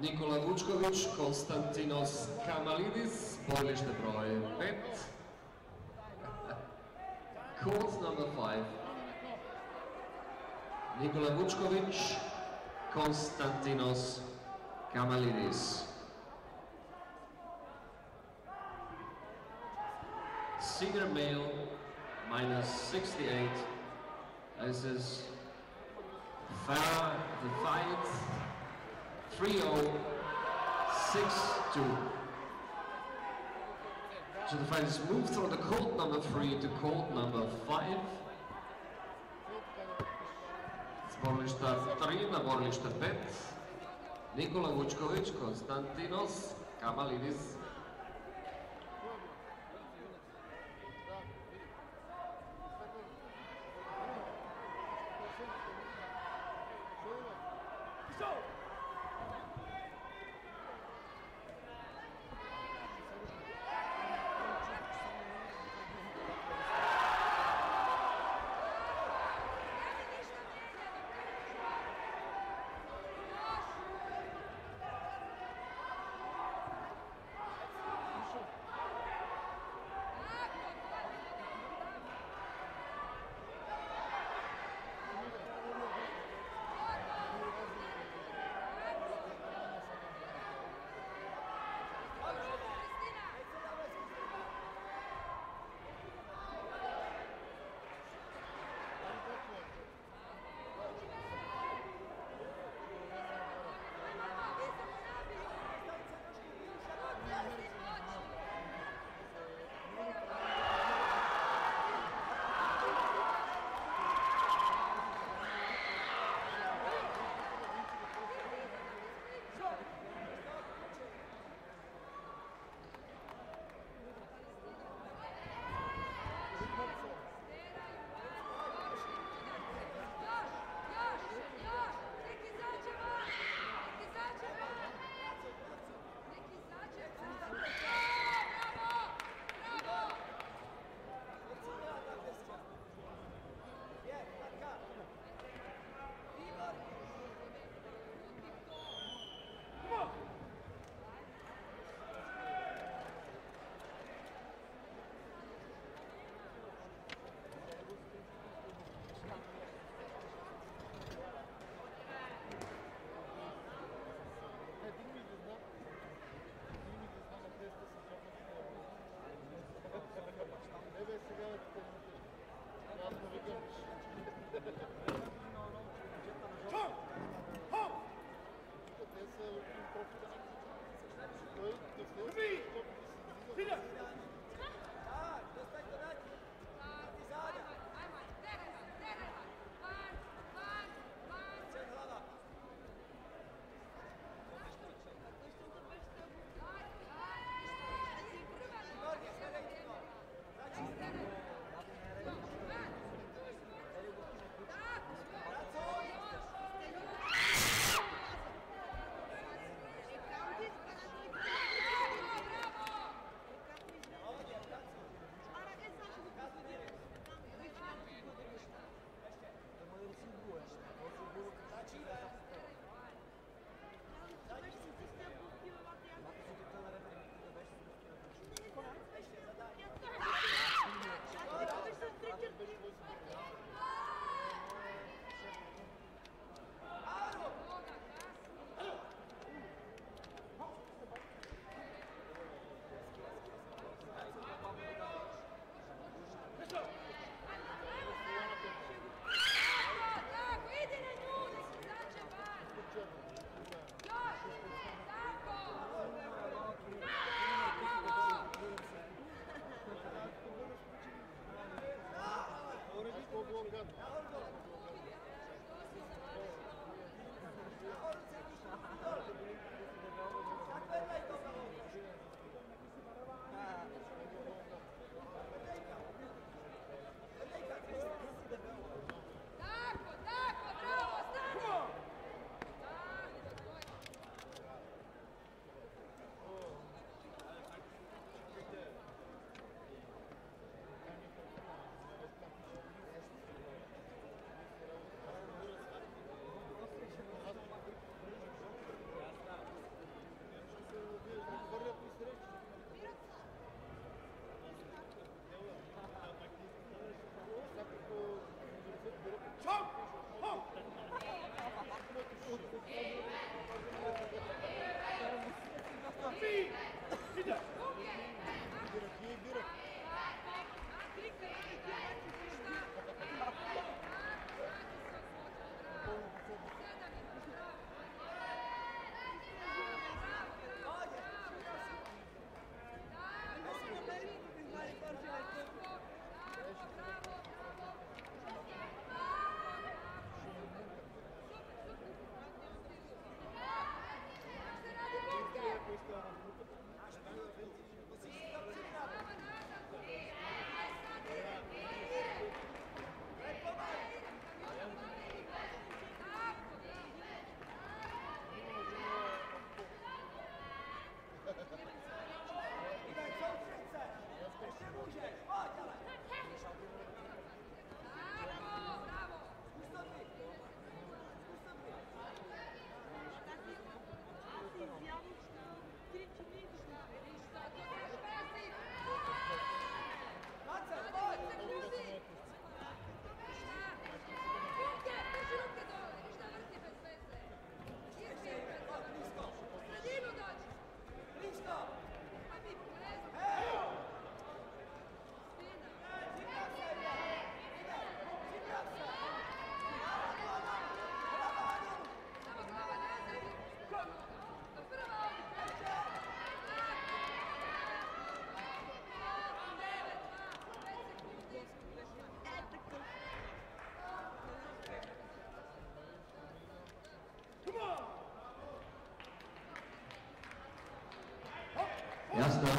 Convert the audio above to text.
Nikola Vučković, Konstantinos Kamalidis, bojlište broj 5. Court number 5. Nikola Vučković, Konstantinos Kamalidis. Senior male, minus 68. This is Farah, the fight, 3-0, 6-2. So the fight is moved from the court number 3 to court number 5. S 3 na borilište 5. Nikola Vučković, Konstantinos Kamalidis. Erster